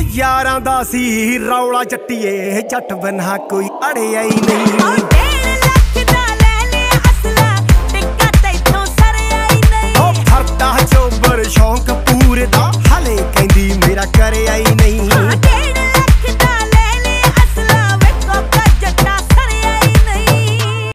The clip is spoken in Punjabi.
ਓ ਯਾਰਾਂ ਦਾ ਸੀ ਰੌਲਾ ਚੱਟੀਏ ਝੱਟ ਬਿਨਾ ਕੋਈ ਅੜਿਆ ਹੀ ਨਹੀਂ। ਪੂਰੇ ਦਾ ਹਲੇ ਕਹਿੰਦੀ ਮੇਰਾ ਕਰਿਆ ਹੀ ਨਹੀਂ।